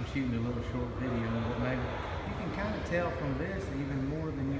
I'm shooting a little short video, but maybe you can kind of tell from this even more than you